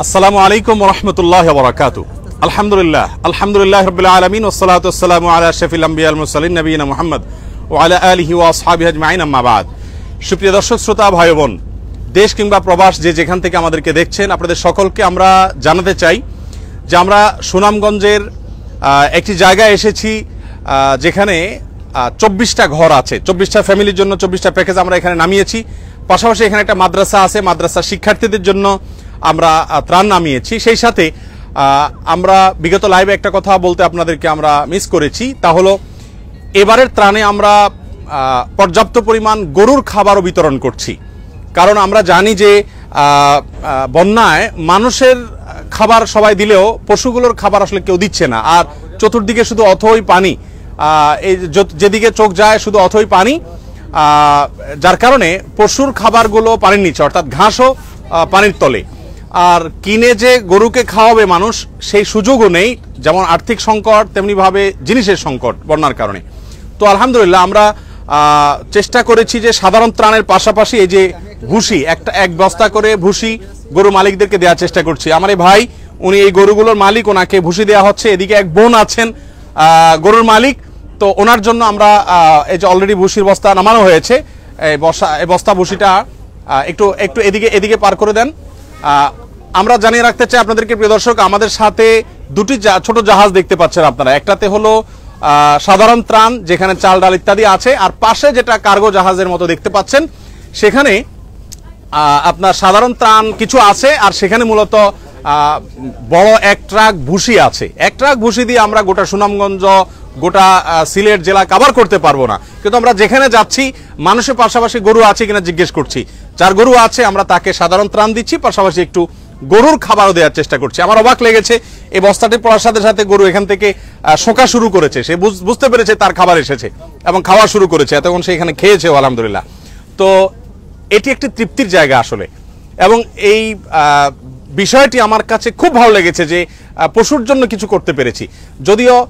আসসালামু আলাইকুম রহমতুল্লাহ বরাকাত আলহামদুলিল্লাহ আলহামদুলিল্লাহ রবিল আলমিন ওসালাত আসসালামু আলা শফিল আম্বিয়াল নবীন মোহাম্মদ ও আলা আলহি ও আসহাবি আজমাইন আম্মাবাদ সুপ্রিয় দর্শক, শ্রোতা ভাই বোন দেশ কিংবা প্রবাস যে যেখান থেকে আমাদেরকে দেখছেন, আপনাদের সকলকে আমরা জানাতে চাই যে আমরা সুনামগঞ্জের একটি জায়গায় এসেছি যেখানে চব্বিশটা ঘর আছে। চব্বিশটা ফ্যামিলির জন্য চব্বিশটা প্যাকেজ আমরা এখানে নামিয়েছি। পাশাপাশি এখানে একটা মাদ্রাসা আছে, মাদ্রাসা শিক্ষার্থীদের জন্য। আমরা ত্রাণ নামিয়েছি। সেই সাথে আমরা বিগত লাইভে একটা কথা বলতে আপনাদেরকে আমরা মিস করেছি। তা হলো, এবারের ত্রাণে আমরা পর্যাপ্ত পরিমাণ গরুর খাবারও বিতরণ করছি। কারণ আমরা জানি যে বন্যায় মানুষের খাবার সবাই দিলেও পশুগুলোর খাবার আসলে কেউ দিচ্ছে না। আর চতুর্দিকে শুধু অথই পানি। এই যেদিকে চোখ যায় শুধু অথই পানি। যার কারণে পশুর খাবারগুলো পানির নিচে, অর্থাৎ ঘাসও পানির তলে। আর কিনে যে গরুকে খাওয়াবে মানুষ, সেই সুযোগও নেই, যেমন আর্থিক সংকট, তেমনিভাবে জিনিসের সংকট, বন্যার কারণে। তো আলহামদুলিল্লাহ, আমরা চেষ্টা করেছি যে সাধারণ ত্রাণের পাশাপাশি এই যে ভুসি, একটা, এক বস্তা করে ভুসি গরু মালিকদেরকে দেওয়ার চেষ্টা করছি। আমার এই ভাই, উনি এই গরুগুলোর মালিক, ওনাকে ভুসি দেওয়া হচ্ছে, এদিকে এক বোন আছেন গরুর মালিক। তো ওনার জন্য আমরা এই যে অলরেডি ভুসির বস্তা নামানো হয়েছে বস্তা বস্তা ভুসিটা একটু একটু এদিকে এদিকে পার করে দেন। আমরা জানিয়ে রাখতে চাই আপনাদেরকে, প্রিয় দর্শক, আমাদের সাথে দুটি ছোট জাহাজ দেখতে পাচ্ছেন আপনারা। একটাতে হলো সাধারণ ত্রাণ, যেখানে চাল, ডাল ইত্যাদি আছে, আর পাশে যেটা কার্গো জাহাজের মতো দেখতে পাচ্ছেন, সেখানে আপনার সাধারণ ত্রাণ কিছু আছে, আর সেখানে মূলত বড় এক ট্রাক ভুসি আছে। এক ট্রাক ভুসি দিয়ে আমরা গোটা সুনামগঞ্জ গোটা সিলেট জেলা কাভার করতে পারব না। কিন্তু আমরা যেখানে যাচ্ছি, মানুষের পাশাপাশি গরু আছে কিনা জিজ্ঞেস করছি। যার গরু আছে, আমরা তাকে সাধারণ ত্রাণ দিচ্ছি, পাশাপাশি একটু গরুর খাবারও দেওয়ার চেষ্টা করছি। আমার অবাক লেগেছে, এই বস্তাটি পড়ার সাথে সাথে গরু এখান থেকে শোকা শুরু করেছে। সে বুঝ- বুঝতে পেরেছে তার খাবার এসেছে এবং খাওয়া শুরু করেছে। এতক্ষণ সে এখানে খেয়েছে আলহামদুলিল্লাহ। তো এটি একটি তৃপ্তির জায়গা আসলে। এবং এই বিষয়টি আমার কাছে খুব ভালো লেগেছে যে পশুর জন্য কিছু করতে পেরেছি। যদিও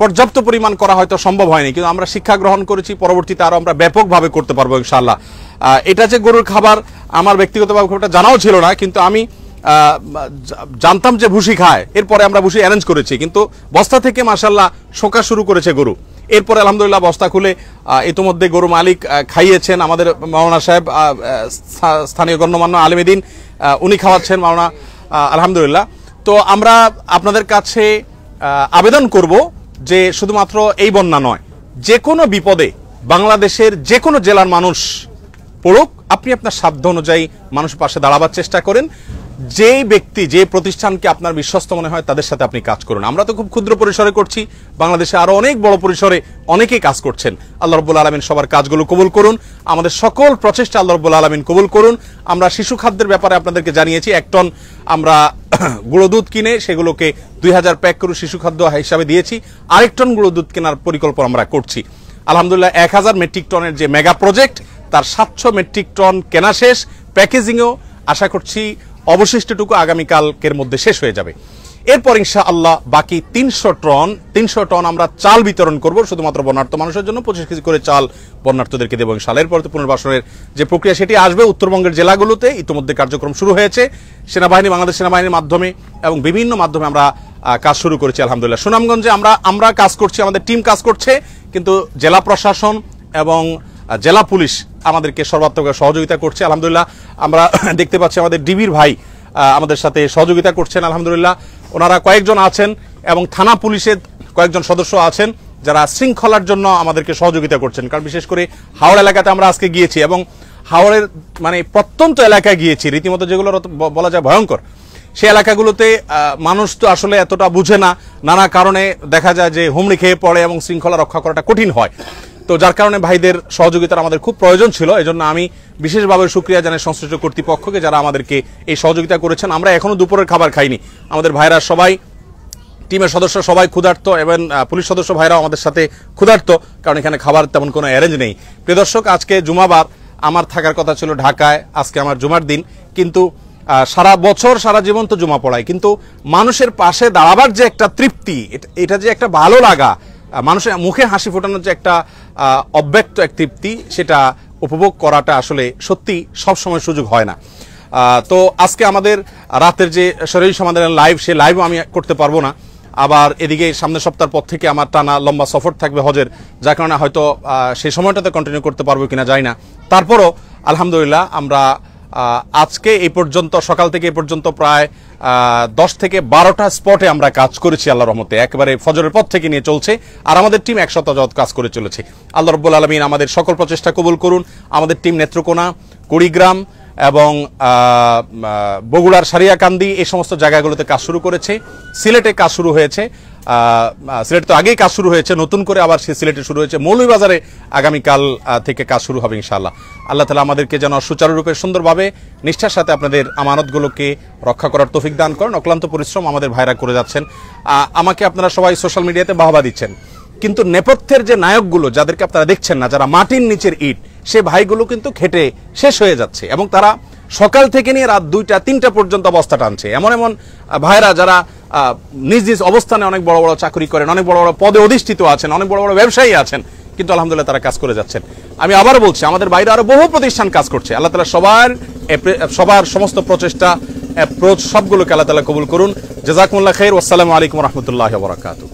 পর্যাপ্ত পরিমাণ করা হয়তো সম্ভব হয়নি কিন্তু আমরা শিক্ষা গ্রহণ করেছি পরবর্তীতে আরও আমরা ব্যাপকভাবে করতে পারব ইনশাআল্লাহ। আহ, এটা যে গরুর খাবার আমার ব্যক্তিগতভাবে খুব একটা জানাও ছিল না কিন্তু আমি জানতাম যে ভুসি খায় এরপরে আমরা ভুসি অ্যারেঞ্জ করেছি কিন্তু বস্তা থেকে মাসাল্লাহ শোকা শুরু করেছে গরু। এরপরে আলহামদুলিল্লাহ বস্তা খুলে ইতোমধ্যে গরু মালিক খাইয়েছেন আমাদের মাওলানা সাহেব স্থানীয় গণ্যমান্য আলমেদিন উনি খাওয়াচ্ছেন মাওলানা আলহামদুলিল্লাহ। তো আমরা আপনাদের কাছে আবেদন করব যে শুধুমাত্র এই বন্যা নয়, যে কোনো বিপদে বাংলাদেশের যে কোনো জেলার মানুষ পড়ুক, আপনি আপনার সাধ্য অনুযায়ী মানুষের পাশে দাঁড়াবার চেষ্টা করেন। যেই ব্যক্তি যে প্রতিষ্ঠানকে আপনার বিশ্বস্ত মনে হয়, তাদের সাথে আপনি কাজ করুন। আমরা তো খুব ক্ষুদ্র পরিসরে করছি, বাংলাদেশে আরও অনেক বড় পরিসরে অনেকেই কাজ করছেন। আল্লাহ রব্বুল আলমিন সবার কাজগুলো কবুল করুন। আমাদের সকল প্রচেষ্টা আল্লাহ রব্বুল আলমিন কবুল করুন। আমরা শিশু খাদ্যের ব্যাপারে আপনাদেরকে জানিয়েছি, এক টন আমরা গুঁড়ো দুধ কিনে সেগুলোকে দুই হাজার প্যাক করে শিশু খাদ্য হিসাবে দিয়েছি। আরেক টন গুঁড়ো দুধ কেনার পরিকল্পনা আমরা করছি। আলহামদুলিল্লাহ, এক হাজার মেট্রিক টনের যে মেগা প্রজেক্ট, তার সাতশো মেট্রিক টন কেনা শেষ। প্যাকেজিংও আশা করছি অবশিষ্টটুকু আগামীকালকের মধ্যে শেষ হয়ে যাবে। এরপর ইনশা আল্লাহ বাকি তিনশো টন তিনশো টন আমরা চাল বিতরণ করব, শুধুমাত্র বন্যার্থ মানুষের জন্য। পঁচিশ কেজি করে চাল বন্যার্থদেরকে দেবো ইনশাল্লাহ এরপর পুনর্বাসনের যে প্রক্রিয়া, সেটি আসবে উত্তরবঙ্গের জেলাগুলোতে। ইতিমধ্যে কার্যক্রম শুরু হয়েছে। সেনাবাহিনী, বাংলাদেশ সেনাবাহিনীর মাধ্যমে এবং বিভিন্ন মাধ্যমে আমরা কাজ শুরু করেছি, আলহামদুলিল্লাহ। সুনামগঞ্জে আমরা আমরা কাজ করছি, আমাদের টিম কাজ করছে। কিন্তু জেলা প্রশাসন এবং জেলা পুলিশ আমাদেরকে সর্বাত্মক সহযোগিতা করছে। আলহামদুলিল্লাহ, আমরা দেখতে পাচ্ছি আমাদের ডিবির ভাই আমাদের সাথে সহযোগিতা করছেন, আলহামদুলিল্লাহ। ওনারা কয়েকজন আছেন এবং থানা পুলিশের কয়েকজন সদস্য আছেন যারা শৃঙ্খলার জন্য আমাদেরকে সহযোগিতা করছেন। কারণ বিশেষ করে হাওড় এলাকাতে আমরা আজকে গিয়েছি এবং হাওড়ের মানে প্রত্যন্ত এলাকায় গিয়েছি। রীতিমতো যেগুলো বলা যায় ভয়ঙ্কর। সে এলাকাগুলোতে মানুষ তো আসলে এতটা বুঝে না। নানা কারণে দেখা যায় যে হুমড়ি খেয়ে পড়ে এবং শৃঙ্খলা রক্ষা করাটা কঠিন হয়। তো যার কারণে ভাইদের সহযোগিতার আমাদের খুব প্রয়োজন ছিল। এজন্য আমি বিশেষভাবে সুক্রিয়া জানাই সংশ্লিষ্ট কর্তৃপক্ষকে যারা আমাদেরকে এই সহযোগিতা করেছেন। আমরা এখনও দুপুরের খাবার খাইনি। আমাদের ভাইরা সবাই, টিমের সদস্য সবাই ক্ষুধার্ত এবং পুলিশ সদস্য ভাইরাও আমাদের সাথে ক্ষুধার্ত, কারণ এখানে খাবার তেমন কোনো অ্যারেঞ্জ নেই। প্রিয় দর্শক, আজকে জুমাবার, আমার থাকার কথা ছিল ঢাকায়, আজকে আমার জুমার দিন। কিন্তু সারা বছর, সারা জীবন তো জুমা পড়ায়। কিন্তু মানুষের পাশে দাঁড়াবার যে একটা তৃপ্তি, এটা যে একটা ভালো লাগা মানুষের মুখে হাসি ফোটানোর যে একটা অব্যক্ত এক তৃপ্তি, সেটা উপভোগ করাটা আসলে সত্যি সবসময় সুযোগ হয় না। তো আজকে আমাদের রাতের যে শরীর সমাধানের লাইভ সে লাইভও আমি করতে পারব না। আবার এদিকে সামনের সপ্তাহের পর থেকে আমার টানা লম্বা সফর থাকবে হজের, যার কারণে হয়তো সেই সময়টাতে কন্টিনিউ করতে পারব কিনা যাই না। তারপরও আলহামদুলিল্লাহ আমরা আজকে এই পর্যন্ত, সকাল থেকে এই পর্যন্ত প্রায় দশ থেকে বারোটা স্পটে আমরা কাজ করেছি আল্লাহ রহমতে। একেবারে ফজরের পর থেকে নিয়ে চলছে আর আমাদের টিম এক যাবত কাজ করে চলেছে। আল্লাহ রব্বুল আলমিন আমাদের সকল প্রচেষ্টা কবুল করুন। আমাদের টিম নেত্রকোনা, কুড়িগ্রাম এবং বগুড়ার সারিয়াকান্দি, এই সমস্ত জায়গাগুলোতে কাজ শুরু করেছে। সিলেটে কাজ শুরু হয়েছে। সিলেট তো আগেই কাজ শুরু হয়েছে, নতুন করে আবার সে সিলেটে শুরু হয়েছে। মৌলভীবাজারে আগামীকাল থেকে কাজ শুরু হবে ইনশাআল্লাহ। আল্লাহ তালা আমাদেরকে যেন সুচারুরূপে সুন্দরভাবে, নিষ্ঠার সাথে আপনাদের আমানতগুলোকে রক্ষা করার তৌফিক দান করেন। অক্লান্ত পরিশ্রম আমাদের ভাইরা করে যাচ্ছেন। আমাকে আপনারা সবাই সোশ্যাল মিডিয়াতে বাহবা দিচ্ছেন। কিন্তু নেপথ্যের যে নায়কগুলো, যাদেরকে আপনারা দেখছেন না, যারা মাটির নিচের ইট, সে ভাইগুলো কিন্তু খেটে শেষ হয়ে যাচ্ছে এবং তারা সকাল থেকে নিয়ে রাত দুইটা, তিনটা পর্যন্ত অবস্থা টানছে। এমন এমন ভাইরা যারা নিজ নিজ অবস্থানে অনেক বড় বড় চাকরি করেন, অনেক বড় বড় পদে অধিষ্ঠিত আছেন, অনেক বড় বড় ব্যবসায়ী আছেন, কিন্তু আলহামদুলিল্লাহ তারা কাজ করে যাচ্ছেন। আমি আবার বলছি, আমাদের বাইরে আরও বহু প্রতিষ্ঠান কাজ করছে। আল্লাহ তালা সবার সবার সমস্ত প্রচেষ্টা, অ্যাপ্রোচ সবগুলোকে আল্লাহ তালা কবুল করুন। জেজাকুল্লাহ খের আসসালামু আলাইকুম রহমতুল্লাহ বরাকাতু